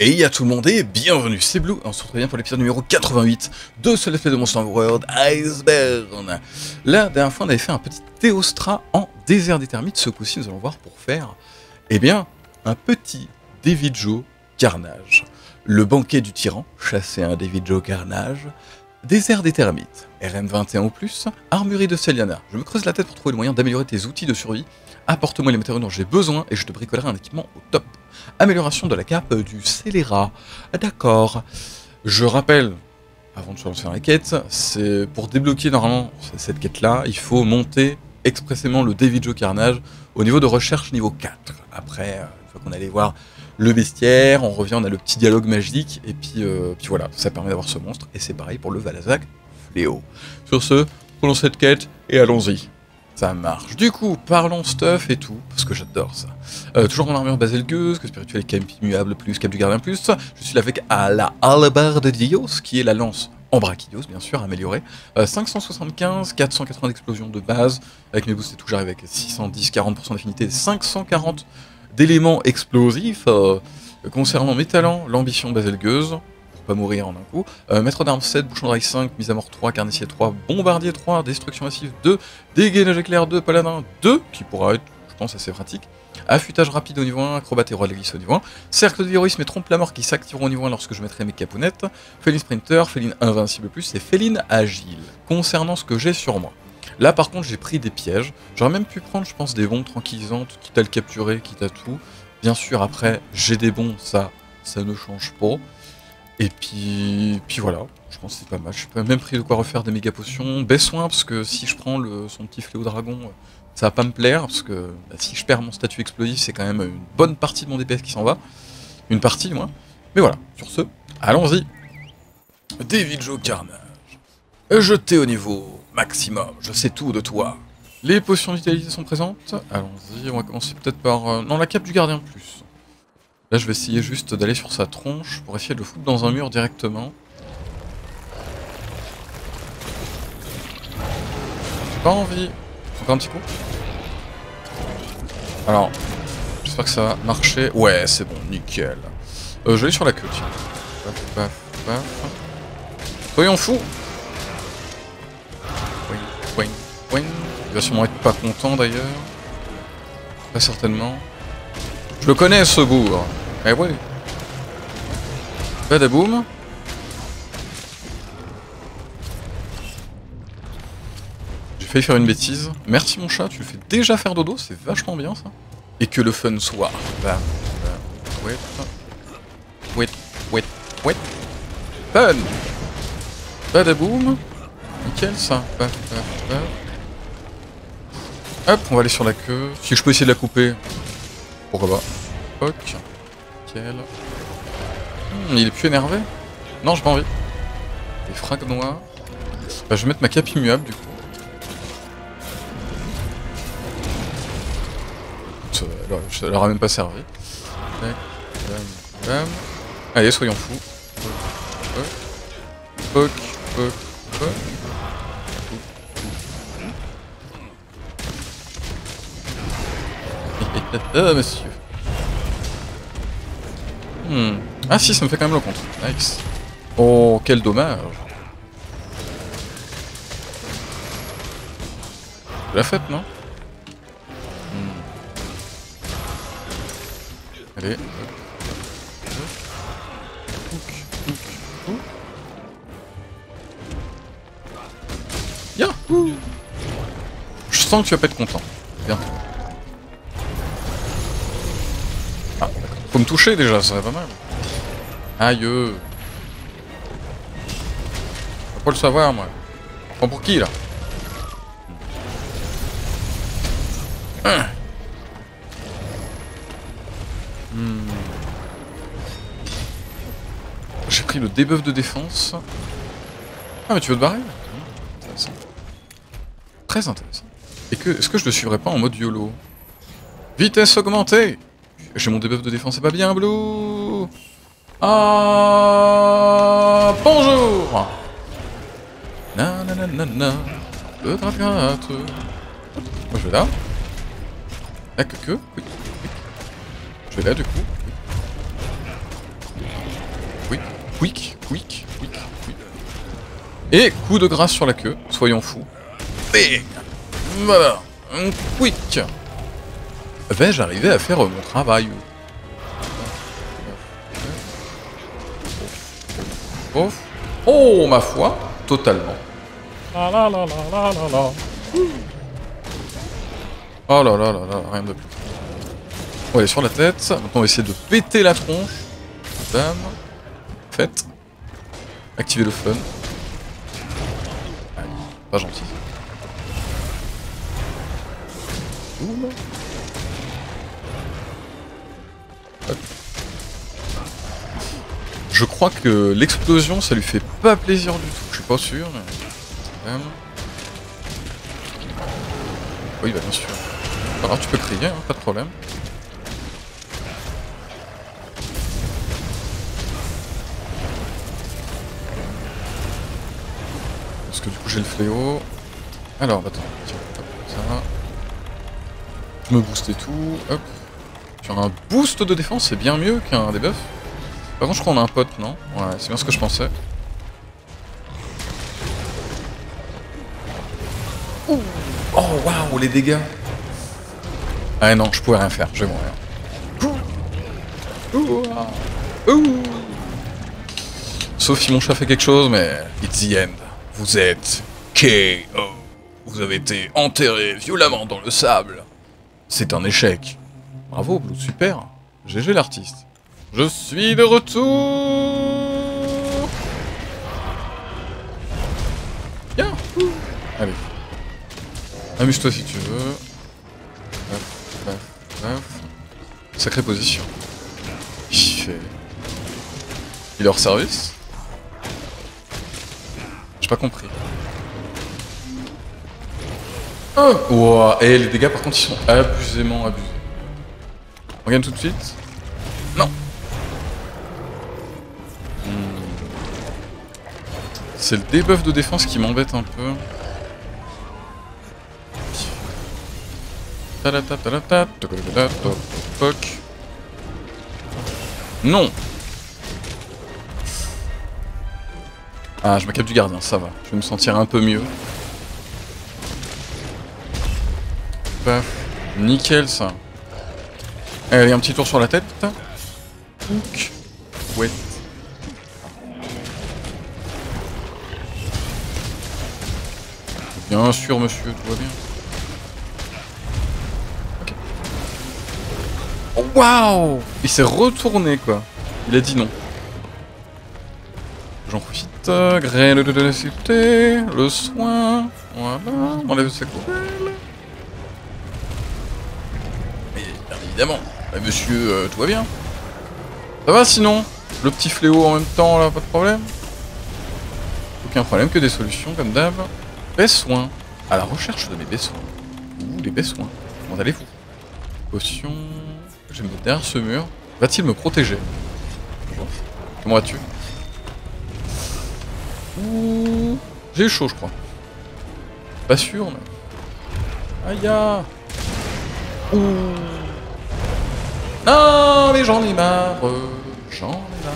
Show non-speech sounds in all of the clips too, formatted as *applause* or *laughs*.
Et y a tout le monde et bienvenue, c'est Blue, on se retrouve bien pour l'épisode numéro 88 de ce let's play de Monster World Iceberg. La dernière fois on avait fait un petit Théostra en désert des termites, ce coup-ci nous allons voir pour faire, eh bien, un petit David Joe Carnage. Le banquet du tyran, chasser un David Joe Carnage, désert des termites, RM21 ou plus, armurerie de Celiana. Je me creuse la tête pour trouver le moyen d'améliorer tes outils de survie, apporte-moi les matériaux dont j'ai besoin et je te bricolerai un équipement au top. Amélioration de la cape du scélérat. D'accord. Je rappelle, avant de se lancer dans la quête, c'est pour débloquer normalement cette quête-là, il faut monter expressément le David Joe Carnage au niveau de recherche niveau 4. Après, euh, une fois qu'on allait voir le bestiaire, on revient, on a le petit dialogue magique, et puis, euh, voilà, ça permet d'avoir ce monstre, et c'est pareil pour le Valazak Fléau. Sur ce, prenons cette quête, et allons-y. Ça marche. Du coup, parlons stuff et tout, parce que j'adore ça. Euh, toujours mon armure baselgueuse, que spirituel camp immuable plus, cap du gardien plus. Je suis avec à la de Dios, qui est la lance en brachidios, bien sûr, améliorée. Euh, 575, 480 d'explosion de base. Avec mes boosts et tout, j'arrive avec 610, 40% d'affinité, 540 d'éléments explosifs. Euh, concernant mes talents, l'ambition baselgueuse, mourir en un coup. Euh, maître d'armes 7, bouchon de rail 5, mise à mort 3, carnissier 3, bombardier 3, destruction massive 2, dégainage éclair 2, paladin 2, qui pourra être, je pense, assez pratique. Affûtage rapide au niveau 1, acrobate et roi de glisse au niveau 1. Cercle de héroïsme et trompe la mort qui s'activeront au niveau 1 lorsque je mettrai mes capounettes. Féline sprinter, féline invincible plus et féline agile. Concernant ce que j'ai sur moi. Là par contre j'ai pris des pièges. J'aurais même pu prendre je pense des bombes tranquillisantes, quitte à le capturer, quitte à tout. Bien sûr après j'ai des bons, ça, ça ne change pas. Et puis, puis voilà, je pense que c'est pas mal. Je suis même pris de quoi refaire des méga potions. Baisse soin parce que si je prends son petit fléau dragon, ça va pas me plaire parce que bah, si je perds mon statut explosif, c'est quand même une bonne partie de mon DPS qui s'en va. Une partie, moins. Mais voilà, sur ce, allons-y. David Joe Carnage. Jeté au niveau maximum, je sais tout de toi. Les potions de vitalité sont présentes. Allons-y, on va commencer peut-être par... euh, non, la cape du gardien plus. Là, je vais essayer juste d'aller sur sa tronche pour essayer de le foutre dans un mur directement. J'ai pas envie. Encore un petit coup Alors, j'espère que ça va marcher. Ouais, c'est bon, nickel. Euh, je vais aller sur la queue, tiens. Paf, paf, paf. Soyons fous Wing. Il va sûrement être pas content d'ailleurs. Pas certainement. Je le connais ce bourg. Eh ouais. Badaboum. J'ai failli faire une bêtise. Merci mon chat, tu fais déjà faire dodo, c'est vachement bien ça. Et que le fun soit. Bam, bam, wet. Wet, wet, wet. Fun Badaboum. Nickel ça. Paf, paf, paf. Hop, on va aller sur la queue. Si je peux essayer de la couper. Pourquoi pas. Ok. Hmm, il est plus énervé Non, j'ai pas envie. Des frags noirs. Bah, je vais mettre ma cape immuable du coup. Ça, leur a même pas servi. Allez, soyons fous. *laughs* Ah, monsieur. Hmm. Ah si, ça me fait quand même le compte. Nice. Oh, quel dommage. La fête, non Hmm. Allez. Bien. Je sens que tu vas pas être content. Bien. Faut me toucher déjà, ça serait pas mal. Aïe. euh. Faut pas le savoir, moi. Prends pour qui, là? Hmm. J'ai pris le debuff de défense. Ah, mais tu veux te barrer? Très intéressant. Et que, est-ce que je le suivrai pas en mode YOLO? Vitesse augmentée J'ai mon debuff de défense, c'est pas bien, Blue Ah Bonjour Nananana, le gratte. Moi je vais là. Là que que, oui, oui. Je vais là du coup. quick, quick, quick, quick. Et coup de grâce sur la queue, soyons fous. Bing Voilà, quick Vais-je arriver à faire mon travail Oh, oh ma foi, totalement. La la la la la la Oh là là là là, rien de plus. On va aller sur la tête. Maintenant on va essayer de péter la tronche. Bam. Faites. Activez le fun. Allez, pas gentil. Je crois que l'explosion ça lui fait pas plaisir du tout. Je suis pas sûr. Mais... Oui bah bien sûr. Alors tu peux crier, hein, pas de problème. Parce que du coup j'ai le fléau. Alors attends, tiens, hop, ça. Je me booste et tout, hop. Un boost de défense, c'est bien mieux qu'un debuff. Par contre je crois qu'on a un pote, non? Ouais, c'est bien ce que je pensais. Oh waouh, les dégâts Ah non, je pouvais rien faire, je vais mourir. Sauf si mon chat fait quelque chose, mais... It's the end. Vous êtes KO. Vous avez été enterré violemment dans le sable. C'est un échec. Bravo, Blue, super. GG l'artiste. Je suis de retour Bien Allez. Amuse-toi si tu veux. Sacrée position. Il fait... Il est hors service? J'ai pas compris. Oh. Et les dégâts par contre ils sont abusément abusés. On gagne tout de suite Non hmm. C'est le debuff de défense qui m'embête un peu. Non Ah, je capte du gardien, ça va. Je vais me sentir un peu mieux. Paf. Nickel, ça. Allez, un petit tour sur la tête. Ouais. Bien sûr, monsieur, tout va bien. Waouh Il s'est retourné, quoi. Il a dit non. J'en profite. Graine de nécessité, le soin. Voilà, on enlève ses courelles. Mais évidemment, bah, monsieur, euh, tout va bien. Ça va sinon? Le petit fléau en même temps, là, pas de problème? Aucun problème, que des solutions, comme d'hab. Bessoin. À la recherche de mes besoins. Ouh, les besoins. Comment allez-vous? Potion... Je vais me mettre derrière ce mur. Va-t-il me protéger? Bonjour. Comment vas-tu? Ouh... J'ai eu chaud, je crois. Pas sûr, mais... Aïe. Ouh Non, mais j'en ai marre J'en ai marre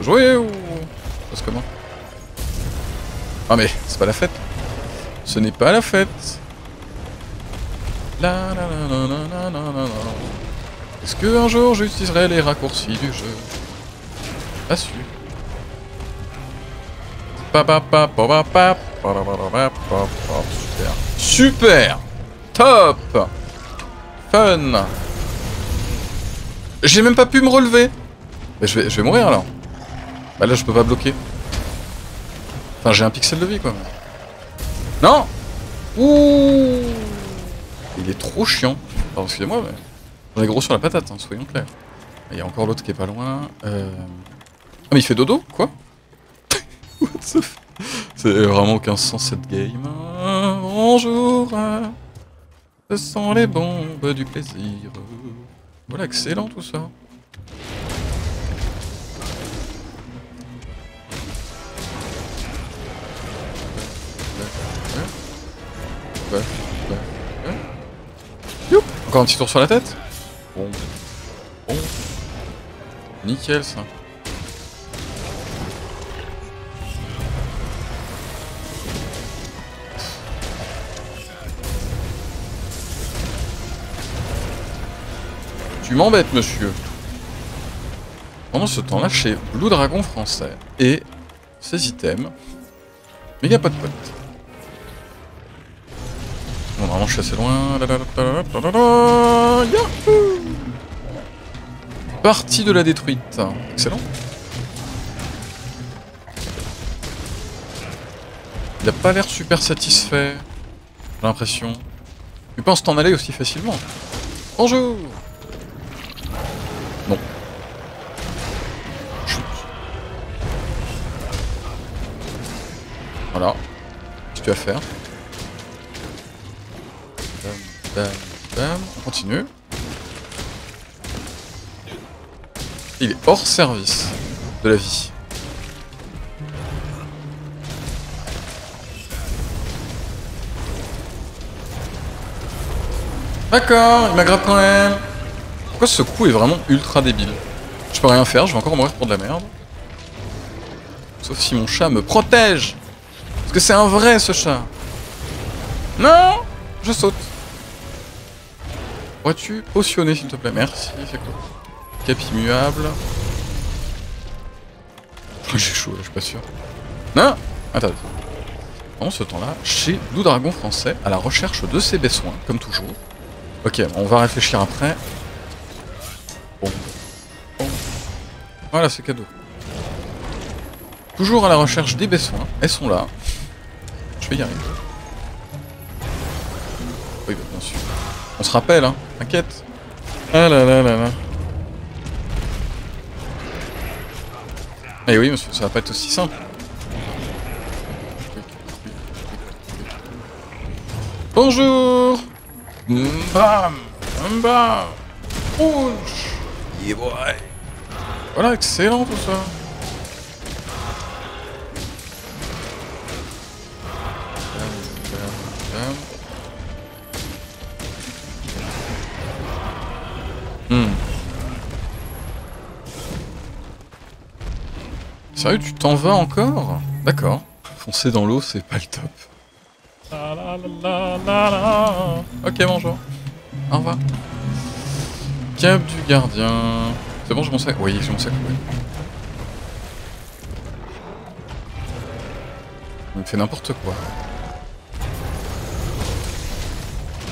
Jouer ou... Passe comment Ah mais, c'est pas la fête Ce n'est pas la fête est-ce que un jour j'utiliserai les raccourcis du jeu Pas sûr. Super. Super Top J'ai même pas pu me relever je vais, je vais mourir alors. Bah là je peux pas bloquer. Enfin j'ai un pixel de vie quoi. Non Ouh il est trop chiant. Excusez-moi, mais... On est gros sur la patate, hein, soyons clairs. Il y a encore l'autre qui est pas loin. Euh... Ah mais il fait dodo Quoi? *laughs* What the C'est vraiment aucun sens cette game. bonjour Ce sont les bombes du plaisir. Voilà, excellent tout ça. Encore un petit tour sur la tête Bon. Bon. Nickel ça. Tu m'embêtes, monsieur. Pendant ce temps-là, chez Blue Dragon français et ses items, méga pote pote. Bon, normalement, je suis assez loin. Yahoo Partie de la détruite. Excellent. Il a pas l'air super satisfait. J'ai l'impression. Tu penses t'en aller aussi facilement? Bonjour faire. On continue. Il est hors service de la vie. D'accord, il m'aggrave quand même. Pourquoi ce coup est vraiment ultra débile? Je peux rien faire, je vais encore mourir pour de la merde. Sauf si mon chat me protège Que c'est un vrai ce chat Non Je saute. Pourrais-tu potionner s'il te plaît? Merci, c'est cool. Cap immuable. J'ai chaud je suis pas sûr. Non Attends. Pendant ce temps-là, chez Blue Dragon français, à la recherche de ses besoins, comme toujours. Ok, on va réfléchir après. Bon. bon. Voilà, c'est cadeau. Toujours à la recherche des besoins. Elles sont là. Y arriver. Oui, bah, bien sûr. On se rappelle, hein. T'inquiète. Ah là là là là. Eh oui, monsieur, ça va pas être aussi simple. Bonjour Bam Bam Rouge Yeah boy Voilà, excellent tout ça Sérieux, tu t'en vas encore? D'accord. Foncer dans l'eau, c'est pas le top. Ok, bonjour. Au revoir. Cap du gardien. C'est bon, j'ai mon sac Oui, j'ai mon sac. Il me fait n'importe quoi.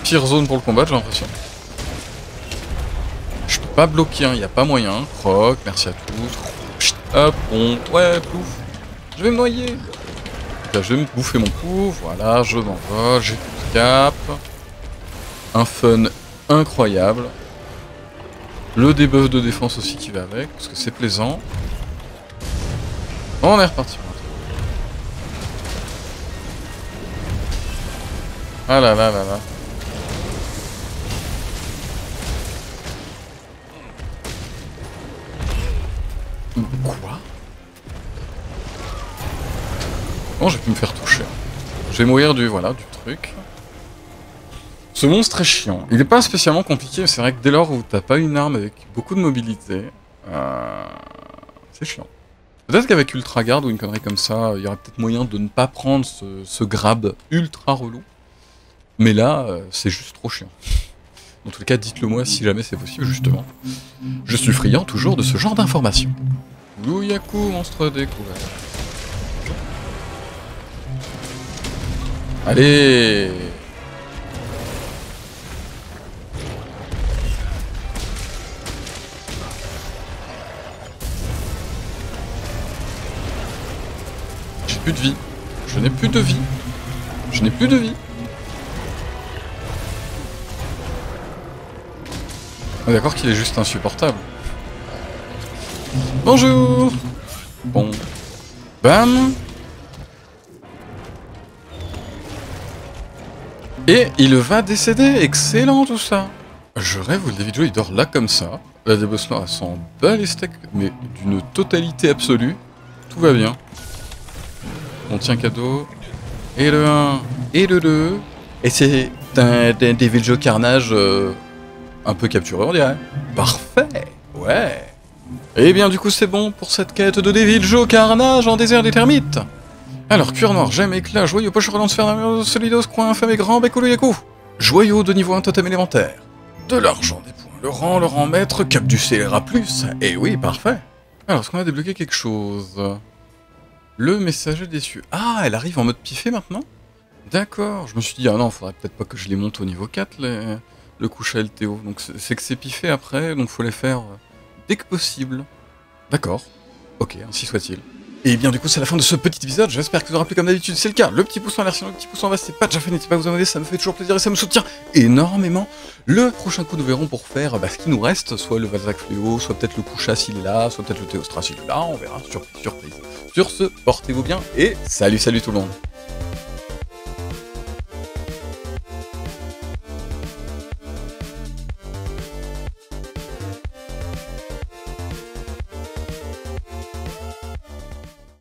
Pire zone pour le combat, j'ai l'impression. Je peux pas bloquer, il hein, n'y a pas moyen. Croc, merci à tous. Hop, on... Ouais, plouf. Je vais me noyer. Je vais me bouffer mon coup. Voilà, je m'envole. J'ai tout le cap. Un fun incroyable. Le debuff de défense aussi qui va avec, parce que c'est plaisant. On est reparti. Ah là là là là. Quoi Bon, j'ai pu me faire toucher. Je vais mourir du, voilà, du truc. Ce monstre est chiant. Il est pas spécialement compliqué, mais c'est vrai que dès lors où t'as pas une arme avec beaucoup de mobilité, euh, c'est chiant. Peut-être qu'avec Ultra Garde ou une connerie comme ça, il y aurait peut-être moyen de ne pas prendre ce, grab ultra relou. Mais là, euh, c'est juste trop chiant. Dans tous les cas, dites-le moi si jamais c'est possible, justement. Je suis friand toujours de ce genre d'informations. Louyaku, monstre découvert. Allez J'ai plus de vie. Je n'ai plus de vie. Je n'ai plus de vie. D'accord qu'il est juste insupportable. Bonjour Bon. Bam Et il va décéder Excellent tout ça Je rêve où le David Joe il dort là comme ça. La débossement s'en bat les steaks, mais d'une totalité absolue. Tout va bien. On tient cadeau. Et le 1, et le 2. Et c'est un, David Joe Carnage... Euh, un peu capturé, on dirait. Parfait Ouais Eh bien, du coup, c'est bon pour cette quête de Devil Joe Carnage en désert des termites. Alors, cuir noir, gemme, éclat, joyau, poche relance, fer, solidos, coin, infâme et grand, bec, yakou. Joyau de niveau 1 totem élémentaire. De l'argent, des points, le rang, le rang maître, cap du scélérat plus. Eh oui, parfait. Alors, est-ce qu'on a débloqué quelque chose? Le messager cieux. Ah, elle arrive en mode piffé maintenant? D'accord, je me suis dit, ah non, faudrait peut-être pas que je les monte au niveau 4, les... le couche à LTO. Donc c'est que c'est piffé après, donc faut les faire euh, dès que possible. D'accord, ok, ainsi soit-il. Et bien du coup c'est la fin de ce petit épisode, j'espère que vous aurez plu comme d'habitude, c'est le cas. Le petit pouce en l'air, le petit pouce en bas, c'est pas déjà fait, n'hésitez pas à vous abonner, ça me fait toujours plaisir et ça me soutient énormément. Le prochain coup nous verrons pour faire bah, ce qui nous reste, soit le Valzac Fléau, soit peut-être le Coucha s'il est là, soit peut-être le Théostra s'il est là, on verra, surprise, surprise. Sur ce, portez-vous bien et salut salut tout le monde